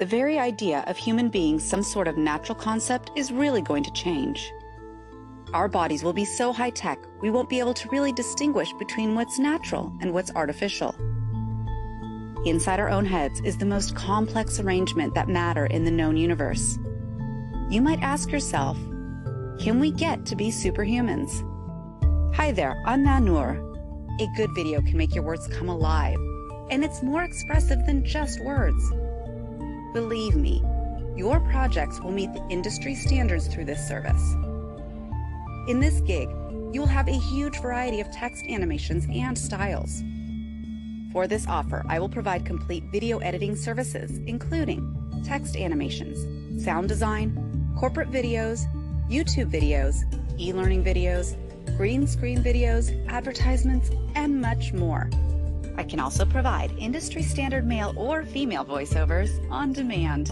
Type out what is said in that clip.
the very idea of human being some sort of natural concept is really going to change. Our bodies will be so high tech, we won't be able to really distinguish between what's natural and what's artificial. Inside our own heads is the most complex arrangement that matter in the known universe. You might ask yourself, can we get to be superhumans? Hi there, I'm Mahnoor. A good video can make your words come alive, and it's more expressive than just words. Believe me, your projects will meet the industry standards through this service. In this gig, you will have a huge variety of text animations and styles. For this offer, I will provide complete video editing services, including text animations, sound design, corporate videos, YouTube videos, e-learning videos, green screen videos, advertisements, and much more. I can also provide industry standard male or female voiceovers on demand.